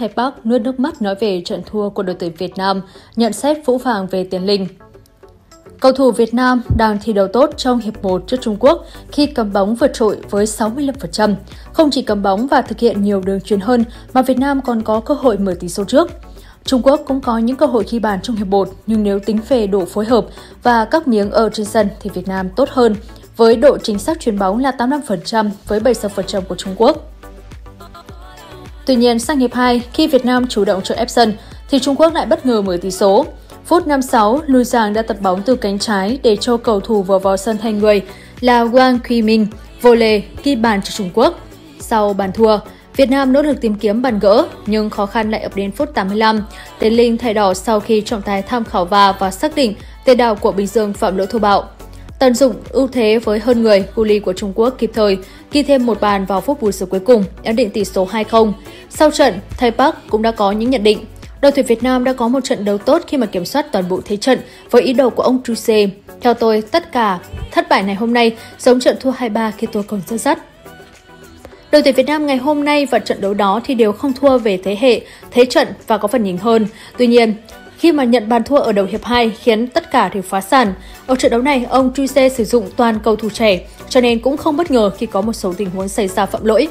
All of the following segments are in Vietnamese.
Thái Bắc nuốt nước mắt nói về trận thua của đội tuyển Việt Nam, nhận xét phũ phàng về Tiến Linh. Cầu thủ Việt Nam đang thi đấu tốt trong hiệp 1 trước Trung Quốc khi cầm bóng vượt trội với 65%. Không chỉ cầm bóng và thực hiện nhiều đường chuyền hơn mà Việt Nam còn có cơ hội mở tỷ số trước. Trung Quốc cũng có những cơ hội ghi bàn trong hiệp 1, nhưng nếu tính về độ phối hợp và các miếng ở trên sân thì Việt Nam tốt hơn, với độ chính xác chuyền bóng là 85% với 76% của Trung Quốc. Tuy nhiên, sang hiệp 2, khi Việt Nam chủ động cho ép sân, thì Trung Quốc lại bất ngờ mở tỷ số. Phút 56, Lưu Giang đã tập bóng từ cánh trái để cho cầu thủ vào vào sân thành người là Wang Qiming vô lề ghi bàn cho Trung Quốc. Sau bàn thua, Việt Nam nỗ lực tìm kiếm bàn gỡ, nhưng khó khăn lại ập đến phút 85. Tiến Linh thay đỏ sau khi trọng tài tham khảo và và xác định tiền đạo của Bình Dương phạm lỗi thô bạo. Tận dụng ưu thế với hơn người, Guli của Trung Quốc kịp thời ghi thêm một bàn vào phút bù giờ cuối cùng, ấn định tỷ số 2-0. Sau trận, thầy Park cũng đã có những nhận định. Đội tuyển Việt Nam đã có một trận đấu tốt khi mà kiểm soát toàn bộ thế trận với ý đồ của ông Truse. Theo tôi, tất cả thất bại này hôm nay giống trận thua 2-3 khi tôi còn rất dắt. Đội tuyển Việt Nam ngày hôm nay và trận đấu đó thì đều không thua về thế hệ, thế trận và có phần nhỉnh hơn. Tuy nhiên, khi mà nhận bàn thua ở đầu hiệp 2 khiến tất cả đều phá sản. Ở trận đấu này, ông Truse sử dụng toàn cầu thủ trẻ, cho nên cũng không bất ngờ khi có một số tình huống xảy ra phạm lỗi.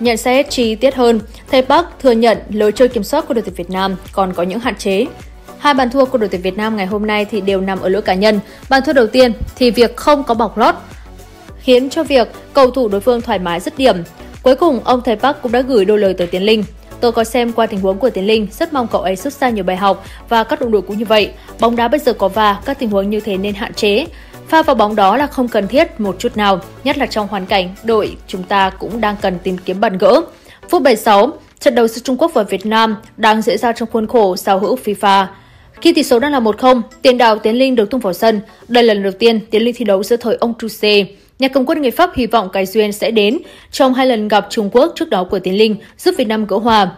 Nhận xét chi tiết hơn, thầy Park thừa nhận lối chơi kiểm soát của đội tuyển Việt Nam còn có những hạn chế. Hai bàn thua của đội tuyển Việt Nam ngày hôm nay thì đều nằm ở lỗi cá nhân. Bàn thua đầu tiên thì việc không có bọc lót khiến cho việc cầu thủ đối phương thoải mái dứt điểm. Cuối cùng, ông thầy Park cũng đã gửi đôi lời tới Tiến Linh. Tôi có xem qua tình huống của Tiến Linh, rất mong cậu ấy rút ra nhiều bài học và các đồng đội cũng như vậy. Bóng đá bây giờ có và các tình huống như thế nên hạn chế. Pha vào bóng đó là không cần thiết một chút nào, nhất là trong hoàn cảnh đội chúng ta cũng đang cần tìm kiếm bàn gỡ. Phút 76, trận đấu giữa Trung Quốc và Việt Nam đang diễn ra trong khuôn khổ giao hữu FIFA. Khi tỷ số đang là 1-0, tiền đạo Tiến Linh được tung vào sân. Đây là lần đầu tiên Tiến Linh thi đấu giữa thời ông Truse. Nhà cầm quân người Pháp hy vọng cái duyên sẽ đến trong hai lần gặp Trung Quốc trước đó của Tiến Linh giúp Việt Nam gỡ hòa.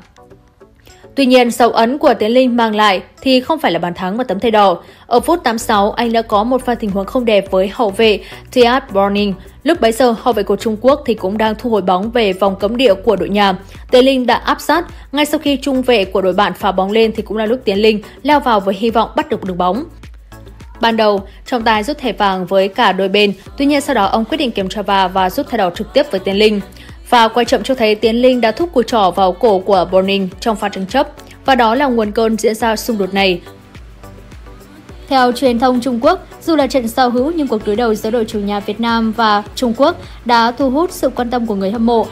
Tuy nhiên, dấu ấn của Tiến Linh mang lại thì không phải là bàn thắng và tấm thẻ đỏ. Ở phút 86, anh đã có một pha tình huống không đẹp với hậu vệ Thiat Browning. Lúc bấy giờ, hậu vệ của Trung Quốc thì cũng đang thu hồi bóng về vòng cấm địa của đội nhà. Tiến Linh đã áp sát, ngay sau khi trung vệ của đội bạn phá bóng lên thì cũng là lúc Tiến Linh leo vào với hy vọng bắt được đường bóng. Ban đầu, trọng tài rút thẻ vàng với cả đôi bên, tuy nhiên sau đó ông quyết định kiểm tra và và rút thẻ đỏ trực tiếp với Tiến Linh. Và quay chậm cho thấy Tiến Linh đã thúc cùi trỏ vào cổ của Borning trong pha tranh chấp, và đó là nguồn cơn diễn ra xung đột này. Theo truyền thông Trung Quốc, dù là trận giao hữu nhưng cuộc đối đầu giữa đội chủ nhà Việt Nam và Trung Quốc đã thu hút sự quan tâm của người hâm mộ.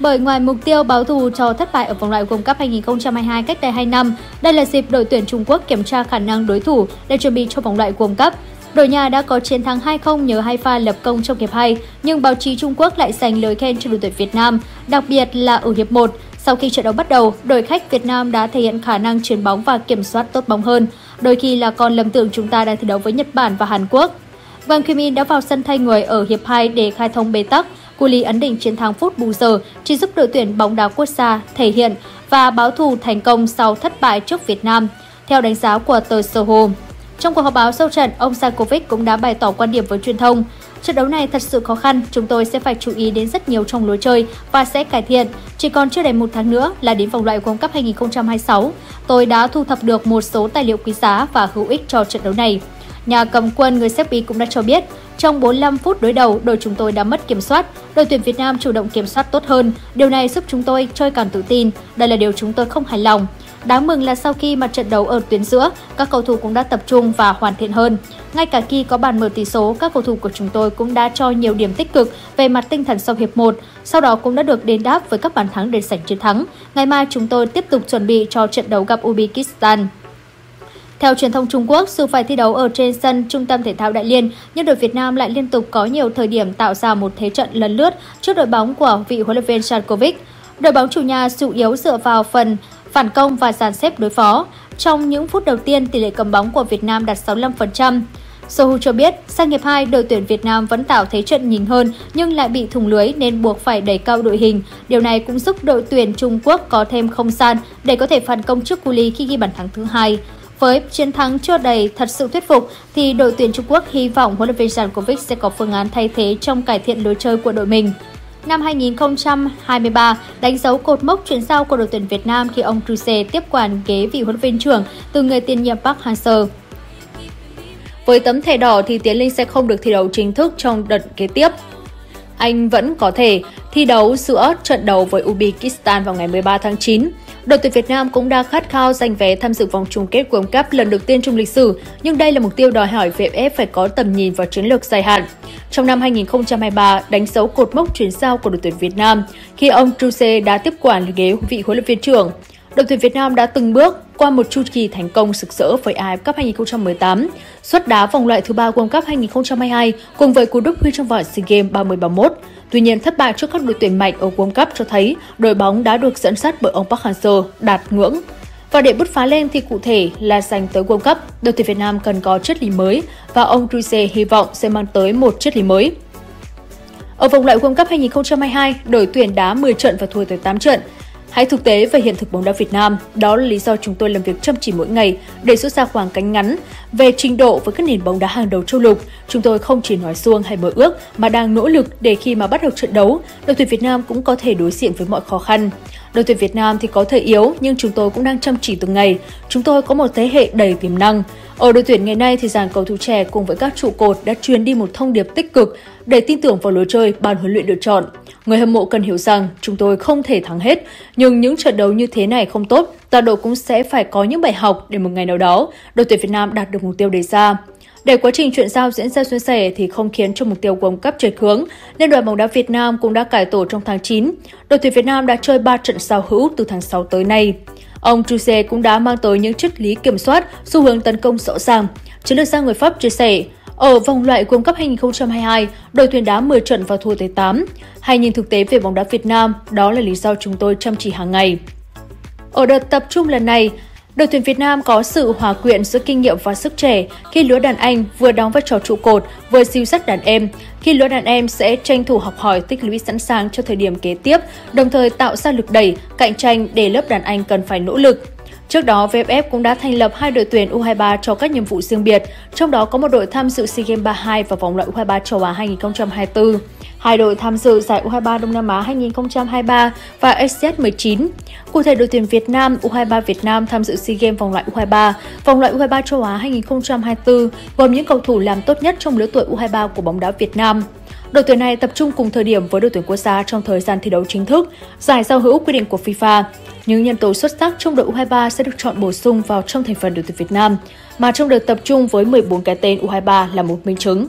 Bởi ngoài mục tiêu báo thù cho thất bại ở vòng loại World Cup 2022 cách đây 2 năm, đây là dịp đội tuyển Trung Quốc kiểm tra khả năng đối thủ để chuẩn bị cho vòng loại World Cup. Đội nhà đã có chiến thắng 2-0 nhờ hai pha lập công trong hiệp 2, nhưng báo chí Trung Quốc lại dành lời khen cho đội tuyển Việt Nam, đặc biệt là ở hiệp 1. Sau khi trận đấu bắt đầu, đội khách Việt Nam đã thể hiện khả năng chuyền bóng và kiểm soát tốt bóng hơn. Đôi khi là còn lầm tưởng chúng ta đang thi đấu với Nhật Bản và Hàn Quốc. Wang Kim đã vào sân thay người ở hiệp 2 để khai thông bế tắc. Cú lý ấn định chiến thắng phút bù giờ chỉ giúp đội tuyển bóng đá quốc gia thể hiện và báo thù thành công sau thất bại trước Việt Nam. Theo đánh giá của tờ Soho, trong cuộc họp báo sau trận, ông Sankovic cũng đã bày tỏ quan điểm với truyền thông. Trận đấu này thật sự khó khăn, chúng tôi sẽ phải chú ý đến rất nhiều trong lối chơi và sẽ cải thiện. Chỉ còn chưa đầy một tháng nữa là đến vòng loại World Cup 2026. Tôi đã thu thập được một số tài liệu quý giá và hữu ích cho trận đấu này. Nhà cầm quân người Serbia cũng đã cho biết, trong 45 phút đối đầu, đội chúng tôi đã mất kiểm soát. Đội tuyển Việt Nam chủ động kiểm soát tốt hơn. Điều này giúp chúng tôi chơi càng tự tin. Đây là điều chúng tôi không hài lòng. Đáng mừng là sau khi mặt trận đấu ở tuyến giữa, các cầu thủ cũng đã tập trung và hoàn thiện hơn. Ngay cả khi có bàn mở tỷ số, các cầu thủ của chúng tôi cũng đã cho nhiều điểm tích cực về mặt tinh thần sau hiệp 1, sau đó cũng đã được đền đáp với các bàn thắng để giành chiến thắng. Ngày mai chúng tôi tiếp tục chuẩn bị cho trận đấu gặp Uzbekistan. Theo truyền thông Trung Quốc, dù phải thi đấu ở trên sân Trung tâm Thể thao Đại Liên, nhưng đội Việt Nam lại liên tục có nhiều thời điểm tạo ra một thế trận lấn lướt trước đội bóng của vị huấn luyện viên Jankovic. Đội bóng chủ nhà chủ yếu dựa vào phần phản công và dàn xếp đối phó. Trong những phút đầu tiên, tỷ lệ cầm bóng của Việt Nam đạt 65%. Sohu cho biết, sang hiệp 2, đội tuyển Việt Nam vẫn tạo thế trận nhìn hơn nhưng lại bị thủng lưới nên buộc phải đẩy cao đội hình. Điều này cũng giúp đội tuyển Trung Quốc có thêm không gian để có thể phản công trước Culi khi ghi bàn thắng thứ hai. Với chiến thắng chưa đầy thật sự thuyết phục, thì đội tuyển Trung Quốc hy vọng huấn luyện viên Jankovic sẽ có phương án thay thế trong cải thiện lối chơi của đội mình. Năm 2023 đánh dấu cột mốc chuyển giao của đội tuyển Việt Nam khi ông Kruse tiếp quản ghế vị huấn luyện viên trưởng từ người tiền nhiệm Park Hang-seo. Với tấm thẻ đỏ thì Tiến Linh sẽ không được thi đấu chính thức trong đợt kế tiếp. Anh vẫn có thể thi đấu giữa trận đấu với Uzbekistan vào ngày 13 tháng 9. Đội tuyển Việt Nam cũng đang khát khao giành vé tham dự vòng chung kết World Cup lần đầu tiên trong lịch sử, nhưng đây là mục tiêu đòi hỏi VFF phải có tầm nhìn và chiến lược dài hạn. Trong năm 2023, đánh dấu cột mốc chuyển giao của đội tuyển Việt Nam khi ông Truse đã tiếp quản ghế vị huấn luyện viên trưởng. Đội tuyển Việt Nam đã từng bước qua một chu kỳ thành công sực sỡ với AFF Cup 2018, xuất đá vòng loại thứ ba World Cup 2022 cùng với cú đúc huy trong vòng SEA Games 30-31. Tuy nhiên, thất bại trước các đội tuyển mạnh ở World Cup cho thấy đội bóng đã được dẫn dắt bởi ông Park Hang-seo đạt ngưỡng. Và để bứt phá lên thì cụ thể là giành tới World Cup, đội tuyển Việt Nam cần có chất lý mới và ông Truse hy vọng sẽ mang tới một chất lý mới. Ở vòng loại World Cup 2022, đội tuyển đá 10 trận và thua tới 8 trận. Hãy thực tế về hiện thực bóng đá Việt Nam, đó là lý do chúng tôi làm việc chăm chỉ mỗi ngày để rút ra khoảng cánh ngắn về trình độ với các nền bóng đá hàng đầu châu lục. Chúng tôi không chỉ nói xuông hay mơ ước mà đang nỗ lực để khi mà bắt đầu trận đấu, đội tuyển Việt Nam cũng có thể đối diện với mọi khó khăn. Đội tuyển Việt Nam thì có thể yếu nhưng chúng tôi cũng đang chăm chỉ từng ngày. Chúng tôi có một thế hệ đầy tiềm năng. Ở đội tuyển ngày nay thì dàn cầu thủ trẻ cùng với các trụ cột đã truyền đi một thông điệp tích cực để tin tưởng vào lối chơi ban huấn luyện lựa chọn. Người hâm mộ cần hiểu rằng chúng tôi không thể thắng hết, nhưng những trận đấu như thế này không tốt, toàn đội cũng sẽ phải có những bài học để một ngày nào đó đội tuyển Việt Nam đạt được mục tiêu đề ra. Để quá trình chuyển giao diễn ra suôn sẻ thì không khiến cho mục tiêu World Cup trượt hướng, nên đội bóng đá Việt Nam cũng đã cải tổ trong tháng 9. Đội tuyển Việt Nam đã chơi 3 trận giao hữu từ tháng 6 tới nay. Ông Truse cũng đã mang tới những triết lý kiểm soát, xu hướng tấn công rõ ràng. Chiến lược gia người Pháp chia sẻ, ở vòng loại World Cup 2022, đội tuyển đá 10 trận và thua tới 8. Hay nhìn thực tế về bóng đá Việt Nam, đó là lý do chúng tôi chăm chỉ hàng ngày. Ở đợt tập trung lần này, đội tuyển Việt Nam có sự hòa quyện giữa kinh nghiệm và sức trẻ khi lứa đàn anh vừa đóng vai trò trụ cột vừa siêu sắt đàn em, khi lứa đàn em sẽ tranh thủ học hỏi tích lũy sẵn sàng cho thời điểm kế tiếp, đồng thời tạo ra lực đẩy, cạnh tranh để lớp đàn anh cần phải nỗ lực. Trước đó, VFF cũng đã thành lập hai đội tuyển U23 cho các nhiệm vụ riêng biệt, trong đó có một đội tham dự SEA Games 32 và vòng loại U23 châu Á 2024, hai đội tham dự giải U23 Đông Nam Á 2023 và ASEAN 19. Cụ thể, đội tuyển Việt Nam U23 Việt Nam tham dự SEA Games vòng loại U23, vòng loại U23 châu Á 2024 gồm những cầu thủ làm tốt nhất trong lứa tuổi U23 của bóng đá Việt Nam. Đội tuyển này tập trung cùng thời điểm với đội tuyển quốc gia trong thời gian thi đấu chính thức, giải giao hữu quy định của FIFA. Những nhân tố xuất sắc trong đội U23 sẽ được chọn bổ sung vào trong thành phần đội tuyển Việt Nam, mà trong đợt tập trung với 14 cái tên U23 là một minh chứng.